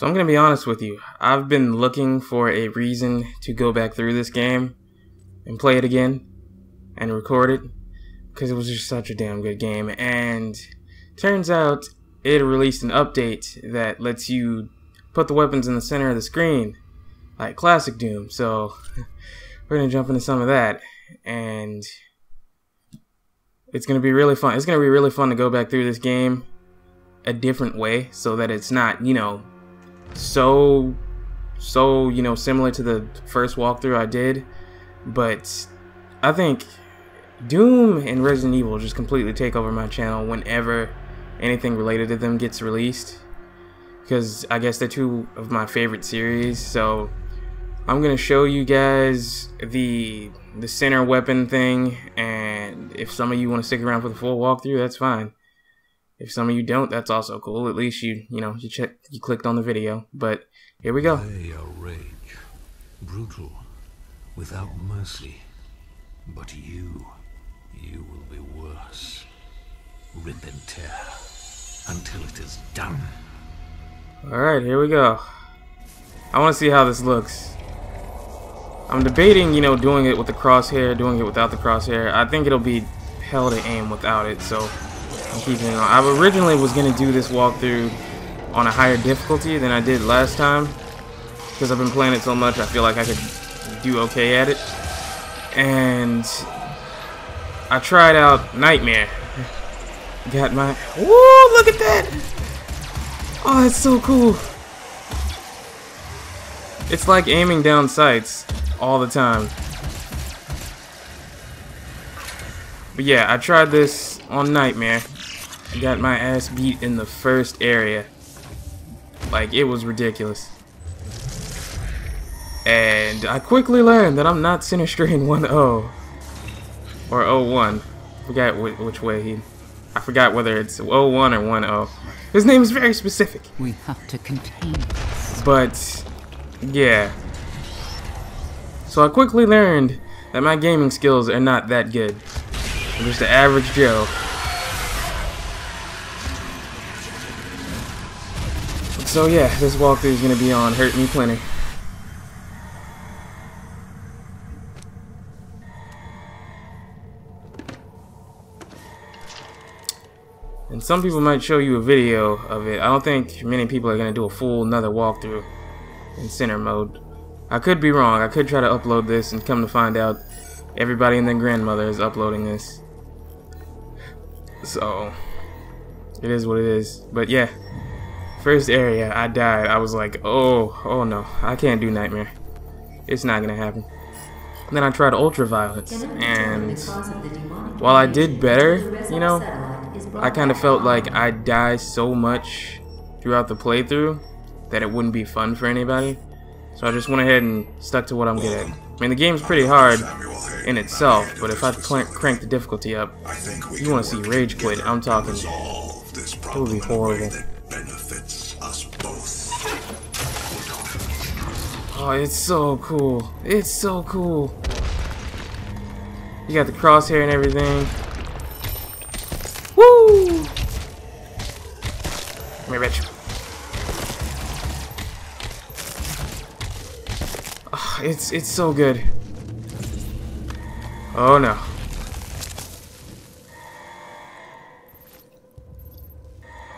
So I'm going to be honest with you. I've been looking for a reason to go back through this game and play it again and record it because it was just such a damn good game. And turns out it released an update that lets you put the weapons in the center of the screen like classic Doom. So we're going to jump into some of that and it's going to be really fun. It's going to be really fun to go back through this game a different way so that it's not, you know, so so you know similar to the first walkthrough I did, but I think Doom and Resident Evil just completely take over my channel whenever anything related to them gets released because I guess they're two of my favorite series so I'm gonna show you guys the the center weapon thing and if some of you want to stick around for the full walkthrough that's fine if some of you don't, that's also cool. At least you, you know, you check, you clicked on the video. But here we go. They are rage, brutal, without mercy. But you, you will be worse. Rip and tear until it is done. All right, here we go. I want to see how this looks. I'm debating, you know, doing it with the crosshair, doing it without the crosshair. I think it'll be hell to aim without it, so I'm keeping it on. I originally was going to do this walkthrough on a higher difficulty than I did last time. Because I've been playing it so much, I feel like I could do okay at it. And I tried out Nightmare. Got my... Whoa, look at that! Oh, it's so cool. It's like aiming down sights all the time. But yeah, I tried this on Nightmare. I got my ass beat in the first area. Like, it was ridiculous. And I quickly learned that I'm not Sinistrain 1-0. Or 0-1. Forgot which way he... I forgot whether it's 0-1 or 1-0. His name is very specific. We have to contain this. But, yeah. So I quickly learned that my gaming skills are not that good. I'm just an average Joe. So yeah, this walkthrough is going to be on Hurt Me Plenty. And some people might show you a video of it. I don't think many people are going to do a full another walkthrough in center mode. I could be wrong. I could try to upload this and come to find out everybody and their grandmother is uploading this. So, it is what it is. But yeah, First area, I died. I was like, oh, oh no, I can't do Nightmare. It's not gonna happen. And then I tried Ultraviolence, and while I did better, you know, I kind of felt like I died so much throughout the playthrough that it wouldn't be fun for anybody. So I just went ahead and stuck to what I'm good at. I mean, the game's pretty hard in itself, but if I crank the difficulty up, you want to see Rage Quit, I'm talking, it would be horrible. Oh, it's so cool. It's so cool. You got the crosshair and everything. Woo! Come here, bitch. Oh, it's it's so good. Oh no.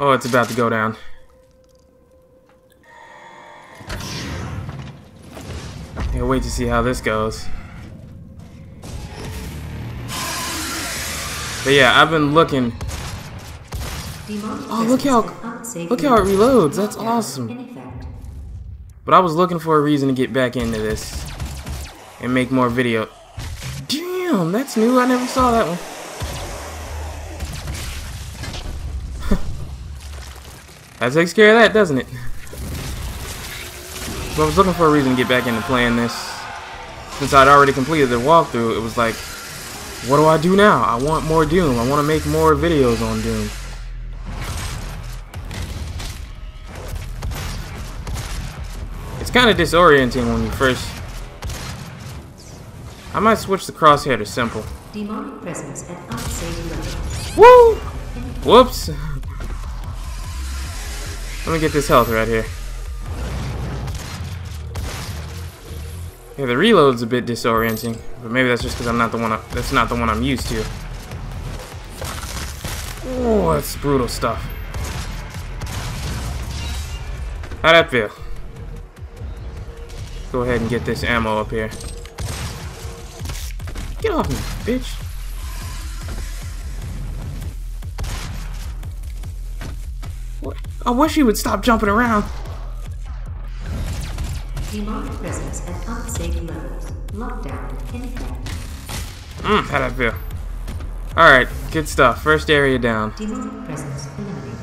Oh, it's about to go down. Can't wait to see how this goes. But yeah, I've been looking. Oh, look how look how it reloads. That's awesome. But I was looking for a reason to get back into this and make more video. Damn, that's new. I never saw that one. that takes care of that, doesn't it? So I was looking for a reason to get back into playing this. Since I'd already completed the walkthrough, it was like, what do I do now? I want more Doom. I want to make more videos on Doom. It's kind of disorienting when you first... I might switch the crosshair to simple. Demonic presence at unsafe. Woo! Whoops! Let me get this health right here. Yeah, the reload's a bit disorienting, but maybe that's just because I'm not the one. I, that's not the one I'm used to. Oh, that's brutal stuff. How that feel? Go ahead and get this ammo up here. Get off me, bitch. What? I wish you would stop jumping around. Demonic presence at unsafe levels. Lockdown in effect. Mmm, how'd that feel? Alright, good stuff. First area down. Demonic presence eliminated.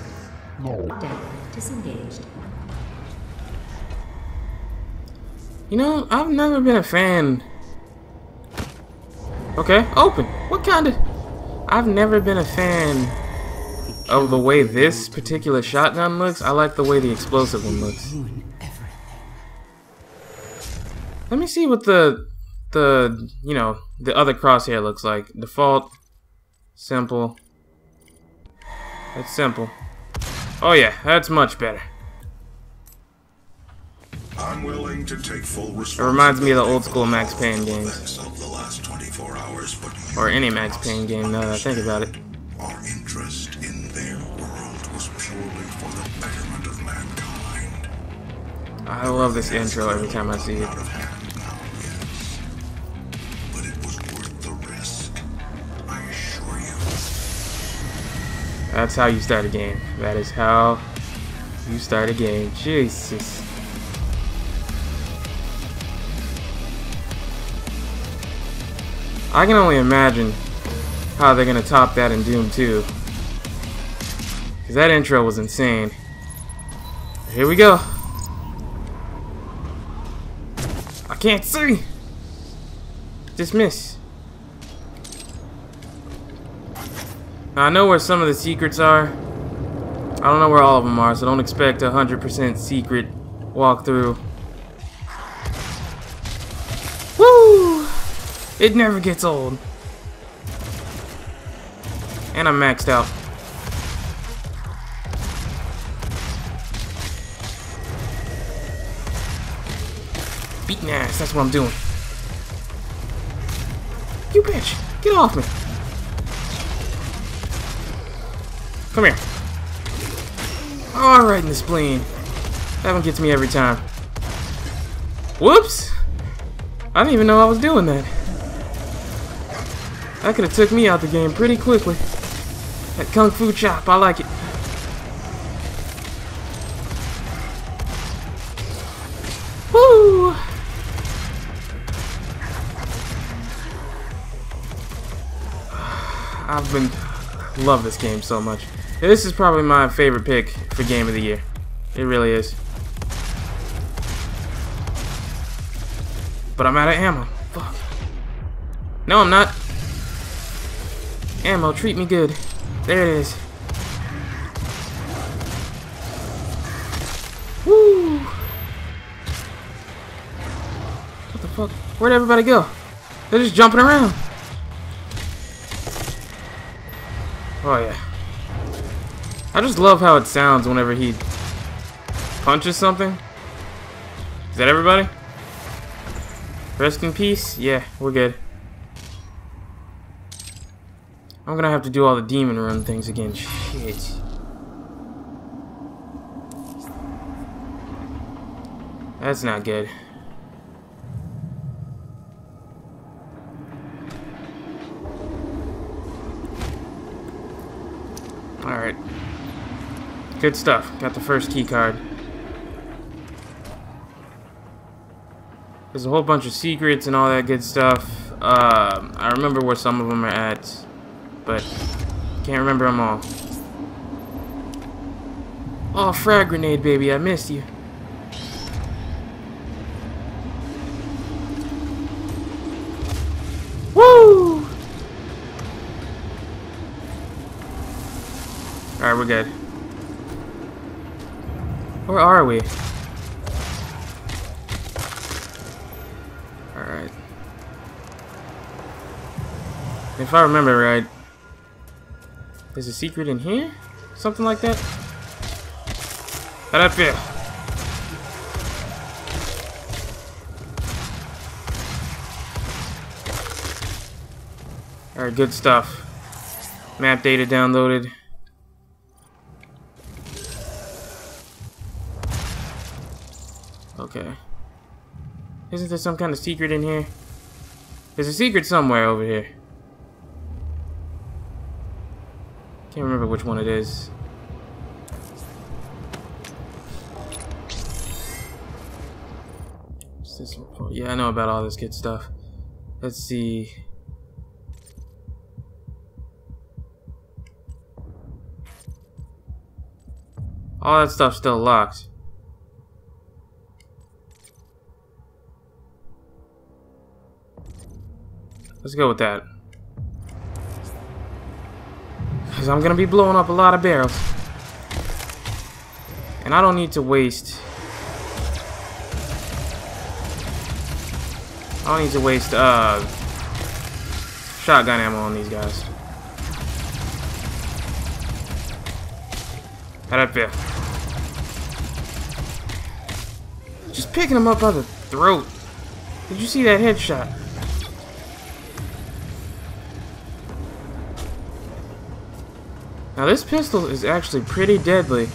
Lockdown disengaged. You know, I've never been a fan. Okay, open. What kind of... I've never been a fan of the way this particular shotgun looks. I like the way the explosive one looks. Let me see what the, the, you know, the other crosshair looks like. Default, simple. That's simple. Oh yeah, that's much better. I'm willing to take full It reminds me of the old school Max Payne games. of the last 24 hours, but Or any Max Payne game now that I think about it. Our interest in their world was purely for the betterment of mankind. I love this intro every time I see it. Out of hand now, yes. But it was worth the risk. I assure you. That's how you start a game. That is how you start a game. Jesus. I can only imagine how they're gonna top that in Doom 2. Cause that intro was insane. Here we go. I can't see. Dismiss. Now, I know where some of the secrets are. I don't know where all of them are, so don't expect a 100% secret walkthrough. It never gets old. And I'm maxed out. Beating ass, that's what I'm doing. You bitch! Get off me! Come here. Alright in the spleen. That one gets me every time. Whoops! I didn't even know I was doing that. That could have took me out the game pretty quickly. That kung fu chop, I like it. I've been love this game so much. This is probably my favorite pick for game of the year. It really is. But I'm out of ammo. Fuck. No, I'm not. Ammo, treat me good. There it is. Woo! What the fuck? Where'd everybody go? They're just jumping around. Oh yeah. I just love how it sounds whenever he punches something. Is that everybody? Rest in peace? Yeah, we're good. I'm gonna have to do all the demon run things again. Shit. That's not good. Alright. Good stuff. Got the first key card. There's a whole bunch of secrets and all that good stuff. Um, I remember where some of them are at, but can't remember them all. Oh, frag grenade, baby. I missed you. Woo! Alright, we're good. Where are we? Alright. If I remember right, there's a secret in here? Something like that? Get up here. Alright, good stuff. Map data downloaded. Okay. Isn't there some kind of secret in here? There's a secret somewhere over here. Can't remember which one it is. Yeah, I know about all this good stuff. Let's see. All that stuff's still locked. Let's go with that. Because I'm going to be blowing up a lot of barrels. And I don't need to waste... I don't need to waste, uh... Shotgun ammo on these guys. How'd that feel? Just picking them up by the throat. Did you see that headshot? Now this pistol is actually pretty deadly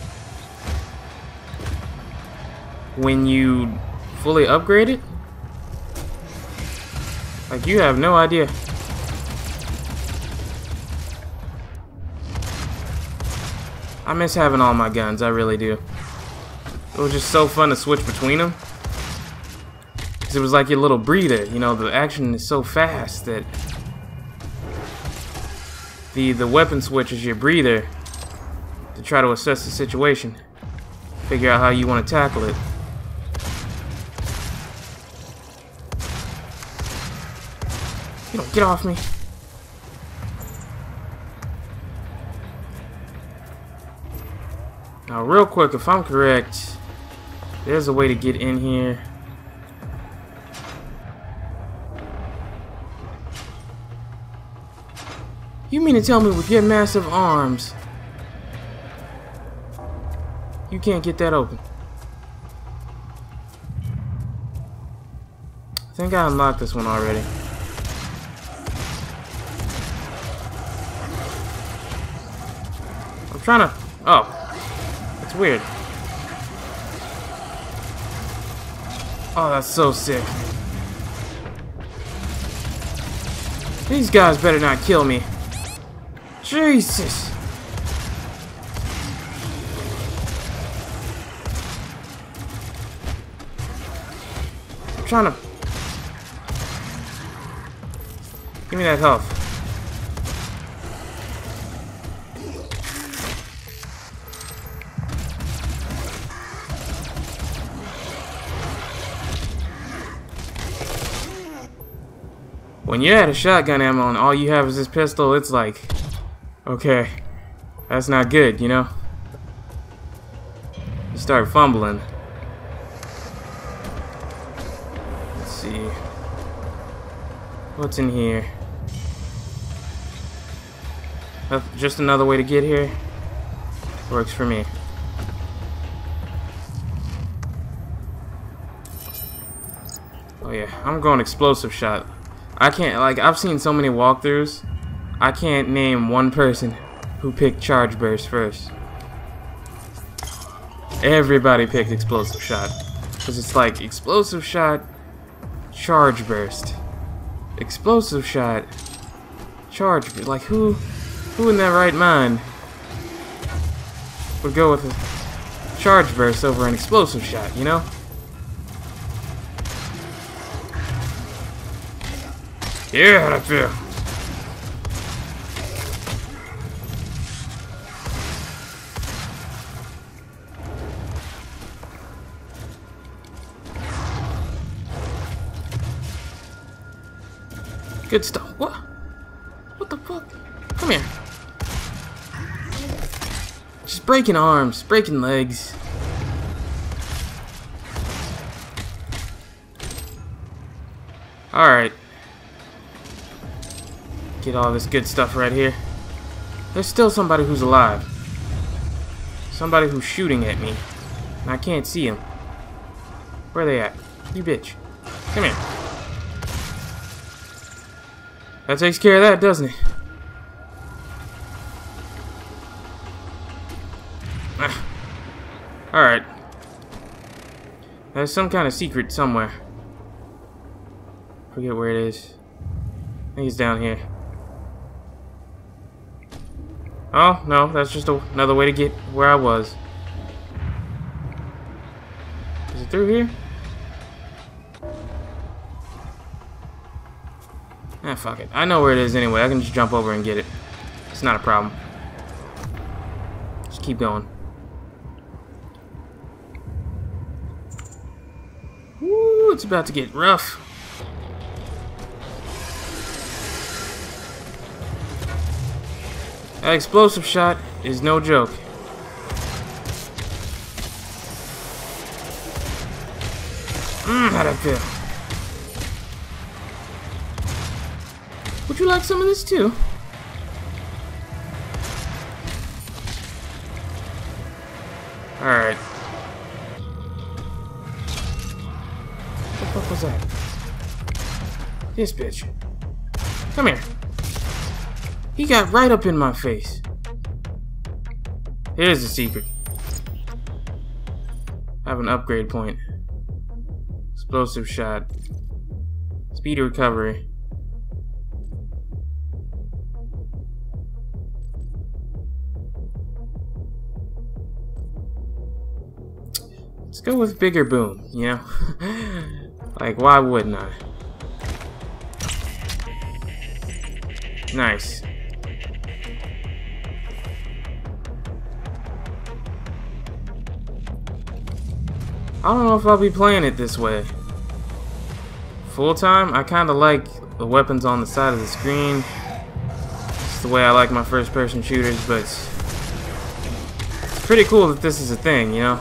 when you fully upgrade it. Like you have no idea. I miss having all my guns, I really do. It was just so fun to switch between them. Cause it was like your little breather, you know, the action is so fast that the, the weapon switch is your breather to try to assess the situation. Figure out how you want to tackle it. You don't get off me. Now, real quick, if I'm correct, there's a way to get in here. Mean to tell me with your massive arms, you can't get that open? I think I unlocked this one already. I'm trying to... Oh. It's weird. Oh, that's so sick. These guys better not kill me. Jesus! I'm trying to... Give me that health. When you're out of shotgun ammo and all you have is this pistol, it's like... Okay. That's not good, you know? You start fumbling. Let's see. What's in here? Uh, just another way to get here? Works for me. Oh yeah, I'm going explosive shot. I can't, like, I've seen so many walkthroughs I can't name one person who picked Charge Burst first. Everybody picked Explosive Shot. Because it's like, Explosive Shot, Charge Burst. Explosive Shot, Charge Burst. Like, who, who in their right mind would go with a Charge Burst over an Explosive Shot, you know? Yeah, I feel? Good stuff. What? What the fuck? Come here. Just breaking arms, breaking legs. Alright. Get all this good stuff right here. There's still somebody who's alive. Somebody who's shooting at me. And I can't see him. Where are they at? You bitch. Come here. That takes care of that, doesn't it? Ah. Alright. There's some kind of secret somewhere. Forget where it is. I think it's down here. Oh, no, that's just a, another way to get where I was. Is it through here? Ah, fuck it. I know where it is anyway. I can just jump over and get it. It's not a problem. Just keep going. Woo, it's about to get rough. That explosive shot is no joke. Mmm, how'd I feel? Would you like some of this too? Alright. What the fuck was that? This bitch. Come here. He got right up in my face. Here's the secret. I have an upgrade point. Explosive shot. Speed recovery. Go with bigger boom, you know? like, why wouldn't I? Nice. I don't know if I'll be playing it this way. Full time, I kind of like the weapons on the side of the screen. It's the way I like my first person shooters, but it's pretty cool that this is a thing, you know?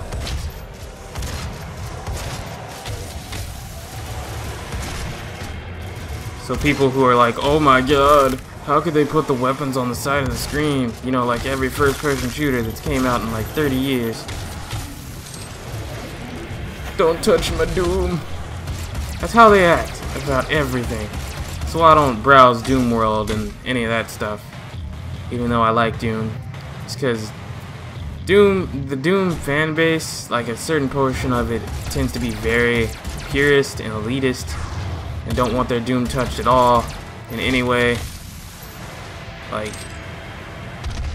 So people who are like, oh my god, how could they put the weapons on the side of the screen? You know, like every first person shooter that's came out in like 30 years. Don't touch my Doom. That's how they act about everything. So I don't browse Doomworld and any of that stuff. Even though I like Doom. It's because Doom, the Doom fan base, like a certain portion of it, tends to be very purist and elitist and don't want their Doom touched at all in any way. Like,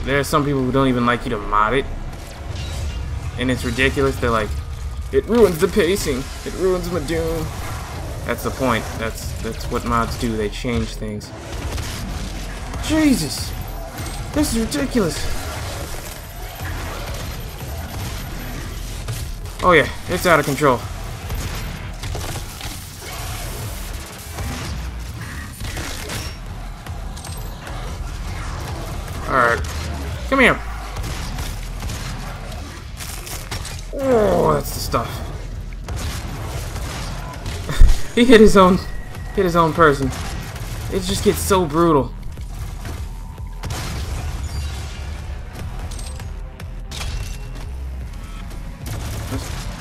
there are some people who don't even like you to mod it. And it's ridiculous. They're like, it ruins the pacing. It ruins my Doom. That's the point. That's that's what mods do. They change things. Jesus. This is ridiculous. Oh yeah, it's out of control. Come here. Oh, that's the stuff. he hit his own hit his own person. It just gets so brutal.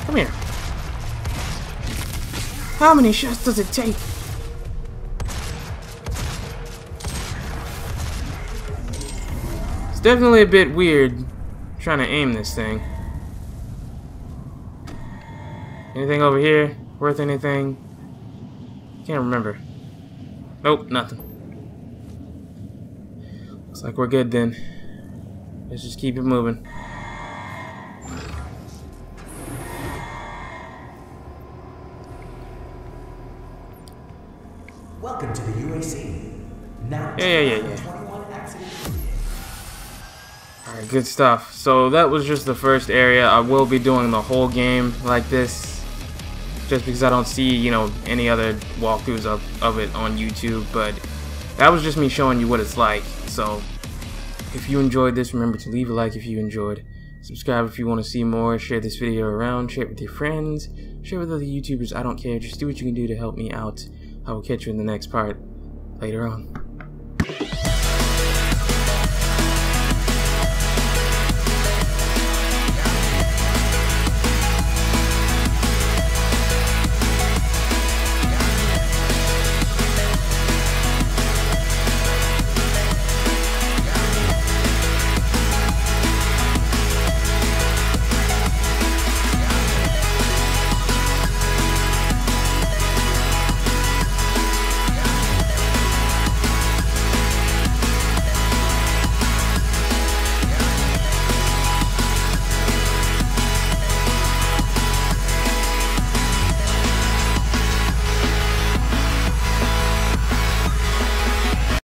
Come here. How many shots does it take? Definitely a bit weird trying to aim this thing. Anything over here? Worth anything? Can't remember. Nope, nothing. Looks like we're good then. Let's just keep it moving. Welcome to the UAC. Now, Yeah, yeah, yeah, yeah. 21. Alright, good stuff. So that was just the first area. I will be doing the whole game like this. Just because I don't see, you know, any other walkthroughs of, of it on YouTube. But that was just me showing you what it's like. So if you enjoyed this, remember to leave a like if you enjoyed. Subscribe if you want to see more. Share this video around. Share it with your friends. Share with other YouTubers. I don't care. Just do what you can do to help me out. I will catch you in the next part later on.